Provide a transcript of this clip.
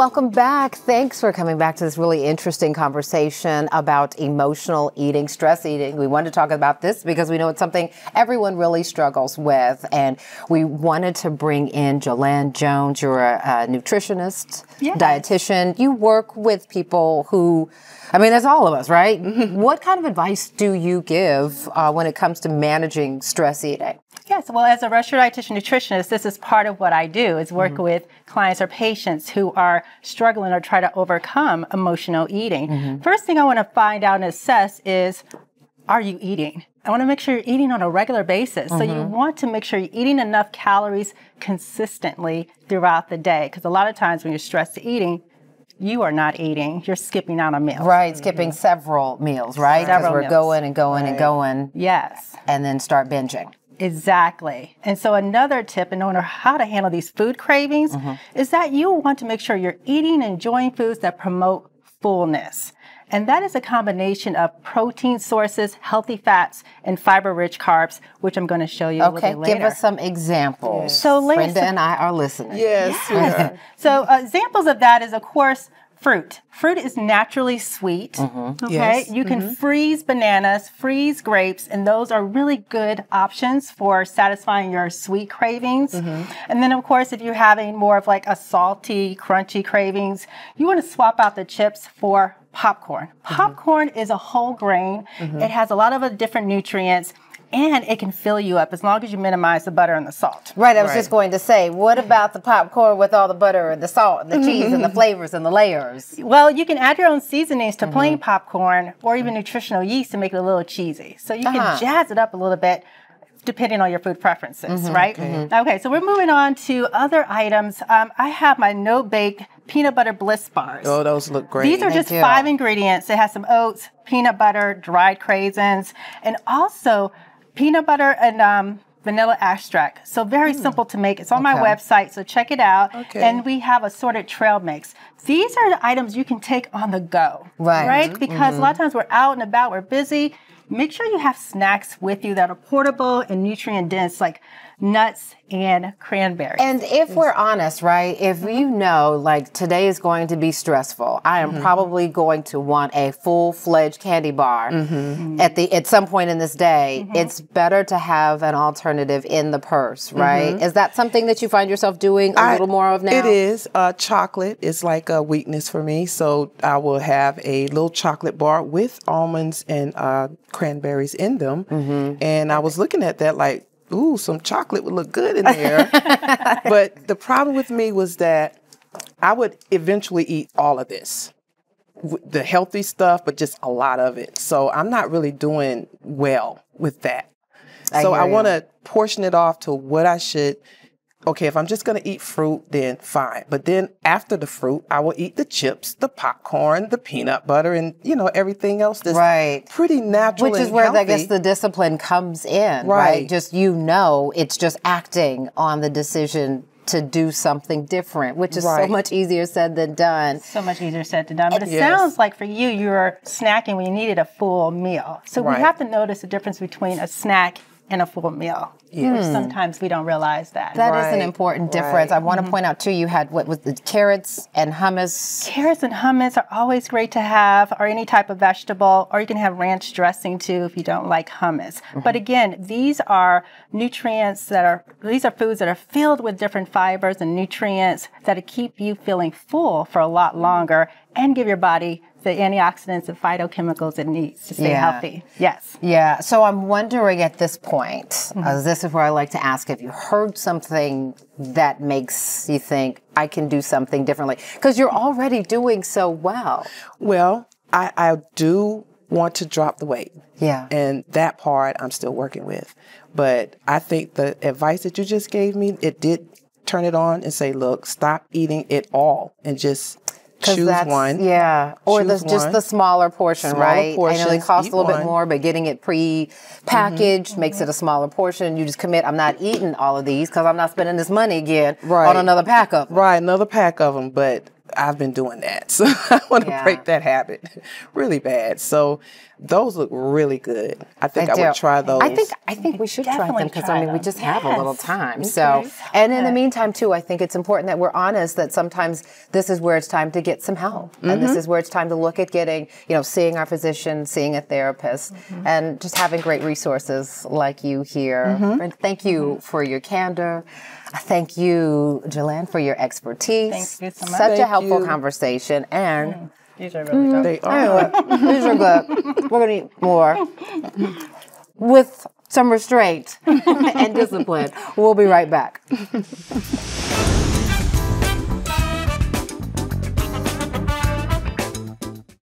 welcome back. Thanks for coming back to this really interesting conversation about emotional eating, stress eating. We wanted to talk about this because we know it's something everyone really struggles with. And we wanted to bring in Jerlyn Jones. You're a, a nutritionist, Yes. dietitian. You work with people who, I mean, that's all of us, right? what kind of advice do you give uh, when it comes to managing stress eating? Yes, well, as a registered dietitian nutritionist, this is part of what I do is work mm-hmm. with clients or patients who are struggling or try to overcome emotional eating. Mm-hmm. First thing I want to find out and assess is, are you eating? I want to make sure you're eating on a regular basis. So you mm-hmm. want to make sure you're eating enough calories consistently throughout the day. Because a lot of times when you're stressed eating, you are not eating. You're skipping out on meals. Right, skipping several meals, right? Because we're meals. going and going and going Yes. and then start binging. Exactly. And so another tip in order how to handle these food cravings is that you want to make sure you're eating and enjoying foods that promote fullness. And that is a combination of protein sources, healthy fats, and fiber-rich carbs, which I'm going to show you a Okay, little bit later. give us some examples. So, ladies- Brenda and I are listening. Yes, we are. So uh, examples of that is, of course, fruit. Fruit is naturally sweet. Mm-hmm. Okay, Yes. you can mm-hmm. freeze bananas, freeze grapes, and those are really good options for satisfying your sweet cravings. Mm-hmm. And then, of course, if you're having more of like a salty, crunchy cravings, you want to swap out the chips for popcorn. Popcorn is a whole grain. It has a lot of different nutrients. And it can fill you up as long as you minimize the butter and the salt. Right, I was Right. just going to say, what mm-hmm. about the popcorn with all the butter and the salt and the cheese and the mm-hmm. flavors and the layers? Well, you can add your own seasonings to plain mm-hmm. popcorn or even nutritional yeast to make it a little cheesy. So you Uh-huh. can jazz it up a little bit depending on your food preferences, right? Okay. so we're moving on to other items. Um, I have my no bake peanut butter bliss bars. Oh, those look great. These are just do. five ingredients. It has some oats, peanut butter, dried craisins, and also peanut butter and um, vanilla extract. So very simple to make. It's on my Hmm. Website, so check it out. Okay. And we have assorted trail mix. These are the items you can take on the go. Right. Right? Because a lot of times we're out and about, we're busy. Make sure you have snacks with you that are portable and nutrient dense, like nuts and cranberries. And if we're honest, right, if you know like today is going to be stressful, I am probably going to want a full-fledged candy bar at the at some point in this day. It's better to have an alternative in the purse, right? Is that something that you find yourself doing a I- little more of now? It is. Uh, chocolate is like a weakness for me. So I will have a little chocolate bar with almonds and uh, cranberries in them. Mm-hmm. And I was looking at that like, ooh, some chocolate would look good in there. but the problem with me was that I would eventually eat all of this. The healthy stuff, but just a lot of it. So I'm not really doing well with that. I so I want to portion it off to what I should okay, if I'm just going to eat fruit, then fine. But then after the fruit, I will eat the chips, the popcorn, the peanut butter, and you know everything else that's Right. pretty natural. Which is and where I guess the discipline comes in, right? Right. Just you know, it's just acting on the decision to do something different, which is so much easier said than done. so much easier said than done. But it Yes. sounds like for you, you were snacking when you needed a full meal. So we have to notice the difference between a snack and a full meal. Which hmm. sometimes we don't realize that. That is an important difference. right. I want to mm-hmm. point out too. You had what was the carrots and hummus. Carrots and hummus are always great to have, or any type of vegetable, or you can have ranch dressing too if you don't like hummus. Mm-hmm. But again, these are nutrients that are, these are foods that are filled with different fibers and nutrients that keep you feeling full for a lot longer and give your body the antioxidants and phytochemicals it needs to stay Yeah. healthy. Yes. Yeah. So I'm wondering at this point. Uh, this is where I like to ask: if you heard something that makes you think I can do something differently? Because you're already doing so well. well, I, I do want to drop the weight. Yeah. And that part I'm still working with. But I think the advice that you just gave me, it did turn it on and say, look, stop eating it all and just 'Cause choose that's- one. Yeah, or the, just the smaller portion, Smaller right? I know they portions, cost a little bit one. Mm-hmm. more, but getting it pre-packaged makes it a smaller portion. You just commit. I'm not eating all of these because I'm not spending this money again Right. on another pack of. them. Right, another pack of them. But I've been doing that. So I want to Yeah. break that habit really bad. So those look really good. I think I, do. would try those. I think I think we should try them because I mean we them. just have a little time. So and in the meantime too, I think it's important that we're honest that sometimes this is where it's time to get some help, and Mm-hmm. this is where it's time to look at getting you know seeing our physician, seeing a therapist, Mm-hmm. and just having great resources like you here. Mm-hmm. And thank you for your candor. Thank you, Jerlyn, for your expertise. Thank you so much. Such a helpful you. conversation and. Mm. These are really mm. good. they are. Anyway, these are good. We're gonna eat more with some restraint and discipline. We'll be right back.